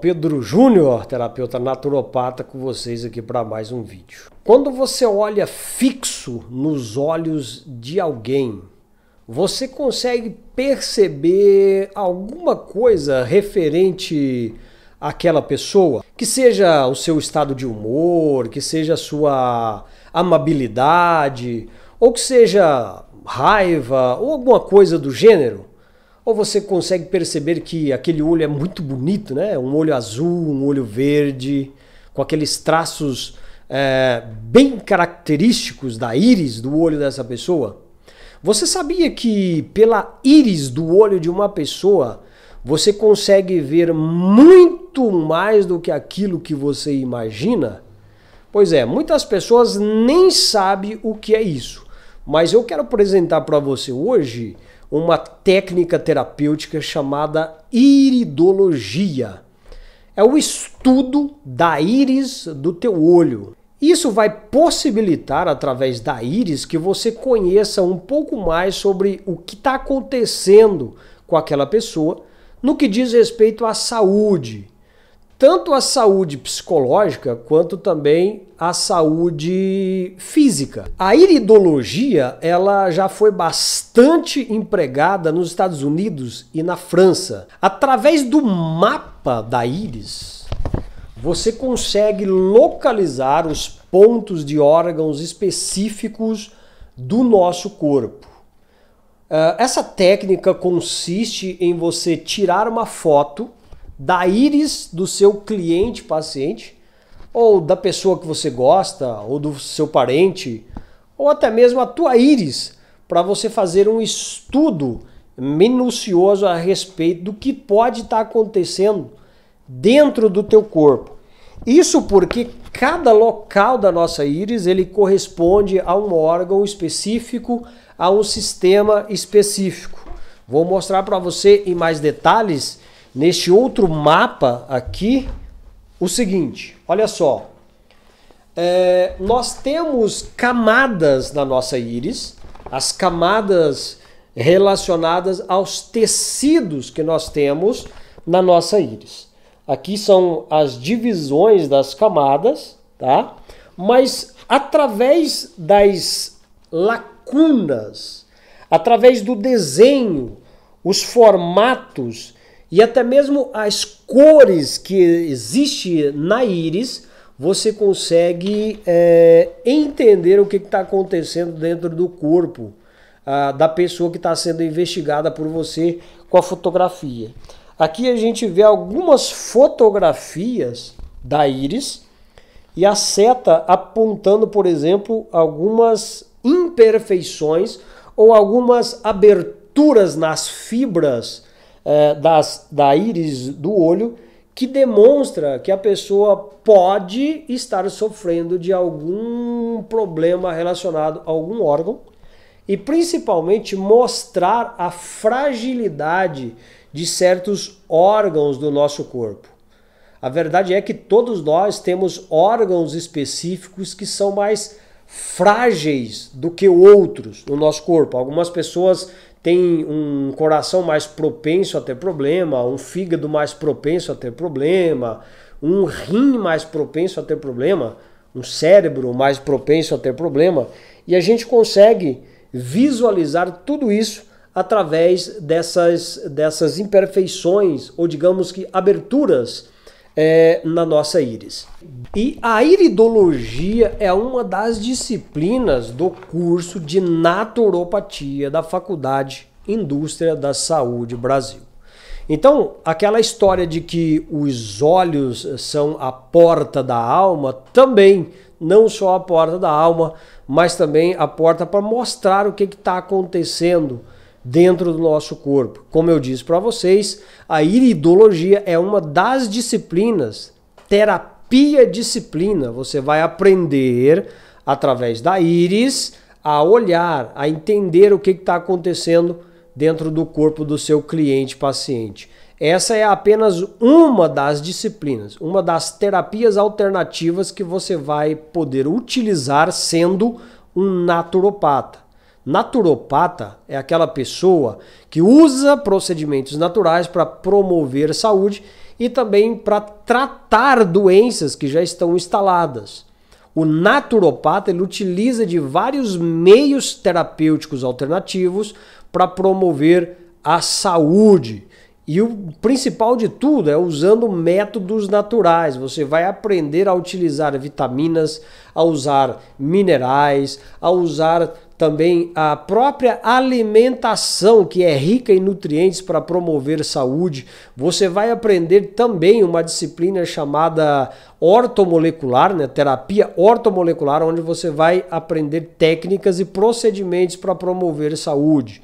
Pedro Júnior, terapeuta naturopata, com vocês aqui para mais um vídeo. Quando você olha fixo nos olhos de alguém, você consegue perceber alguma coisa referente àquela pessoa? Que seja o seu estado de humor, que seja a sua amabilidade, ou que seja raiva, ou alguma coisa do gênero? Ou você consegue perceber que aquele olho é muito bonito, né? Um olho azul, um olho verde, com aqueles traços é, bem característicos da íris do olho dessa pessoa? Você sabia que pela íris do olho de uma pessoa você consegue ver muito mais do que aquilo que você imagina? Pois é, muitas pessoas nem sabem o que é isso. Mas eu quero apresentar para você hoje uma técnica terapêutica chamada iridologia. É o estudo da íris do teu olho. Isso vai possibilitar, através da íris, que você conheça um pouco mais sobre o que está acontecendo com aquela pessoa no que diz respeito à saúde, tanto a saúde psicológica quanto também a saúde física. A iridologia, ela já foi bastante empregada nos Estados Unidos e na França. Através do mapa da íris, você consegue localizar os pontos de órgãos específicos do nosso corpo. Ah, essa técnica consiste em você tirar uma foto da íris do seu cliente paciente, ou da pessoa que você gosta, ou do seu parente, ou até mesmo a tua íris, para você fazer um estudo minucioso a respeito do que pode estar tá acontecendo dentro do teu corpo. Isso porque cada local da nossa íris ele corresponde a um órgão específico, a um sistema específico. Vou mostrar para você em mais detalhes neste outro mapa aqui o seguinte: olha só. É, nós temos camadas na nossa íris, as camadas relacionadas aos tecidos que nós temos na nossa íris. Aqui são as divisões das camadas, tá? Mas através das lacunas, através do desenho, os formatos e até mesmo as cores que existe na íris, você consegue é, entender o que está acontecendo dentro do corpo ah, da pessoa que está sendo investigada por você com a fotografia. Aqui a gente vê algumas fotografias da íris e a seta apontando, por exemplo, algumas imperfeições ou algumas aberturas nas fibras é, das, da íris do olho que demonstra que a pessoa pode estar sofrendo de algum problema relacionado a algum órgão e principalmente mostrar a fragilidade de certos órgãos do nosso corpo. A verdade é que todos nós temos órgãos específicos que são mais frágeis do que outros no nosso corpo. Algumas pessoas têm um coração mais propenso a ter problema, um fígado mais propenso a ter problema, um rim mais propenso a ter problema, um cérebro mais propenso a ter problema, e a gente consegue visualizar tudo isso através dessas, dessas imperfeições, ou digamos que aberturas é, na nossa íris. E a iridologia é uma das disciplinas do curso de naturopatia da Faculdade Indústria da Saúde Brasil. Então, aquela história de que os olhos são a porta da alma, também não só a porta da alma, mas também a porta para mostrar o que está acontecendo dentro do nosso corpo. Como eu disse para vocês, a iridologia é uma das disciplinas, terapia disciplina. Você vai aprender através da íris a olhar, a entender o que está acontecendo dentro do corpo do seu cliente paciente. Essa é apenas uma das disciplinas, uma das terapias alternativas que você vai poder utilizar sendo um naturopata. Naturopata é aquela pessoa que usa procedimentos naturais para promover saúde e também para tratar doenças que já estão instaladas. O naturopata ele utiliza de vários meios terapêuticos alternativos para promover a saúde. E o principal de tudo é usando métodos naturais. Você vai aprender a utilizar vitaminas, a usar minerais, a usar também a própria alimentação, que é rica em nutrientes para promover saúde. Você vai aprender também uma disciplina chamada ortomolecular, né? terapia ortomolecular, onde você vai aprender técnicas e procedimentos para promover saúde.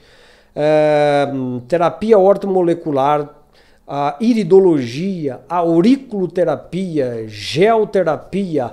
É, terapia ortomolecular, a iridologia, a auriculoterapia, geoterapia,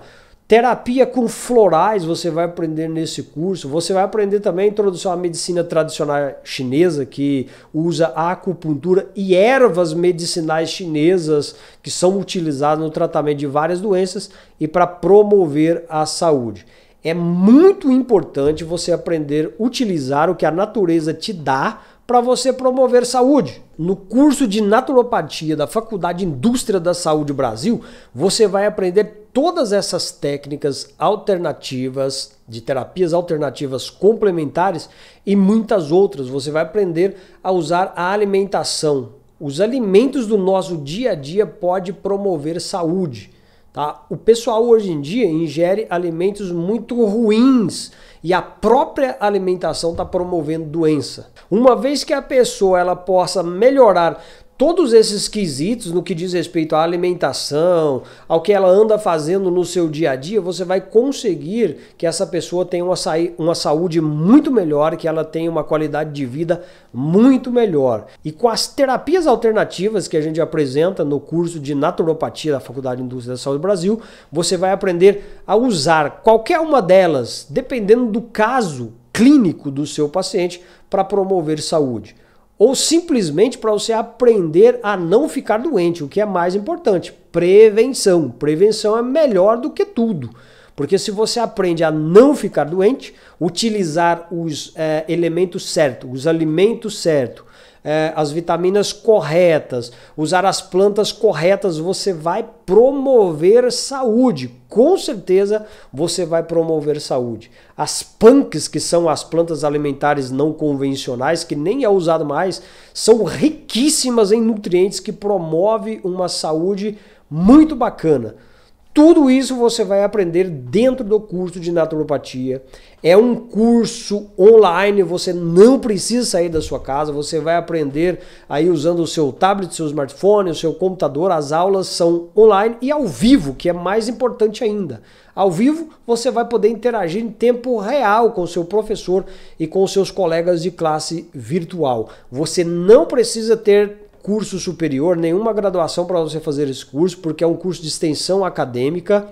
Terapia com florais você vai aprender nesse curso. Você vai aprender também a introdução à medicina tradicional chinesa, que usa a acupuntura e ervas medicinais chinesas que são utilizadas no tratamento de várias doenças e para promover a saúde. É muito importante você aprender a utilizar o que a natureza te dá para você promover saúde. No curso de naturopatia da Faculdade Indústria da Saúde Brasil, você vai aprender todas essas técnicas alternativas, de terapias alternativas complementares e muitas outras. Você vai aprender a usar a alimentação. Os alimentos do nosso dia a dia pode promover saúde. Tá? O pessoal hoje em dia ingere alimentos muito ruins e a própria alimentação está promovendo doença. Uma vez que a pessoa ela possa melhorar todos esses quesitos no que diz respeito à alimentação, ao que ela anda fazendo no seu dia a dia, você vai conseguir que essa pessoa tenha uma, uma saúde muito melhor, que ela tenha uma qualidade de vida muito melhor. E com as terapias alternativas que a gente apresenta no curso de naturopatia da Faculdade de Indústria da Saúde do Brasil, você vai aprender a usar qualquer uma delas, dependendo do caso clínico do seu paciente, para promover saúde ou simplesmente para você aprender a não ficar doente, o que é mais importante, prevenção. Prevenção é melhor do que tudo. Porque se você aprende a não ficar doente, utilizar os é, elementos certos, os alimentos certos, é, as vitaminas corretas, usar as plantas corretas, você vai promover saúde. Com certeza você vai promover saúde. As punks, que são as plantas alimentares não convencionais, que nem é usado mais, são riquíssimas em nutrientes que promove uma saúde muito bacana. Tudo isso você vai aprender dentro do curso de naturopatia. É um curso online, você não precisa sair da sua casa, você vai aprender aí usando o seu tablet, seu smartphone, o seu computador. As aulas são online e ao vivo, que é mais importante ainda. Ao vivo, você vai poder interagir em tempo real com o seu professor e com seus colegas de classe virtual. Você não precisa ter curso superior, nenhuma graduação para você fazer esse curso, porque é um curso de extensão acadêmica.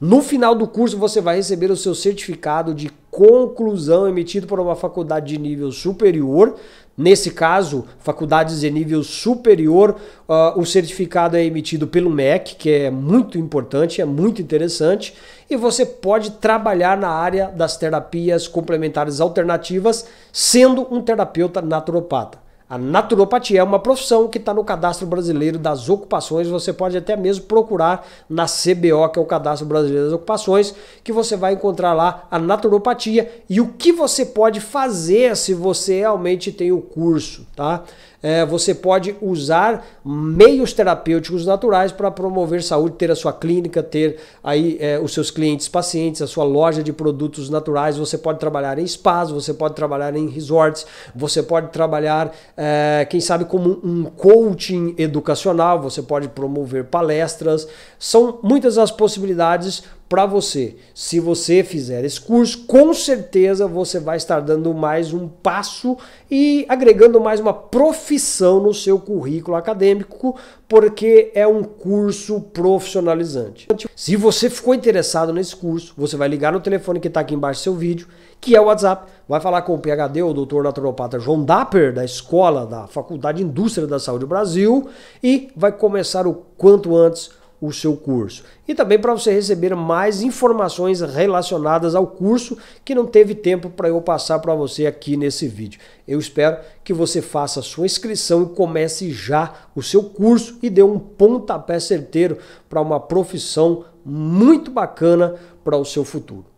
No final do curso, você vai receber o seu certificado de conclusão emitido por uma faculdade de nível superior. Nesse caso, faculdades de nível superior, uh, o certificado é emitido pelo MEC, que é muito importante, é muito interessante, e você pode trabalhar na área das terapias complementares alternativas, sendo um terapeuta naturopata. A naturopatia é uma profissão que está no cadastro brasileiro das ocupações. Você pode até mesmo procurar na CBO, que é o cadastro brasileiro das ocupações, que você vai encontrar lá a naturopatia e o que você pode fazer se você realmente tem o curso, tá? É, você pode usar meios terapêuticos naturais para promover saúde, ter a sua clínica, ter aí é, os seus clientes pacientes, a sua loja de produtos naturais. Você pode trabalhar em spas, você pode trabalhar em resorts, você pode trabalhar, é, quem sabe, como um coaching educacional, você pode promover palestras. São muitas as possibilidades para você. Se você fizer esse curso, com certeza você vai estar dando mais um passo e agregando mais uma profissão no seu currículo acadêmico, porque é um curso profissionalizante. Se você ficou interessado nesse curso, você vai ligar no telefone que está aqui embaixo do seu vídeo, que é o WhatsApp, vai falar com o PhD, o doutor naturopata João Dapper, da escola da Faculdade de Indústria da Saúde Brasil, e vai começar o quanto antes o seu curso. E também para você receber mais informações relacionadas ao curso que não teve tempo para eu passar para você aqui nesse vídeo. Eu espero que você faça a sua inscrição e comece já o seu curso e dê um pontapé certeiro para uma profissão muito bacana para o seu futuro.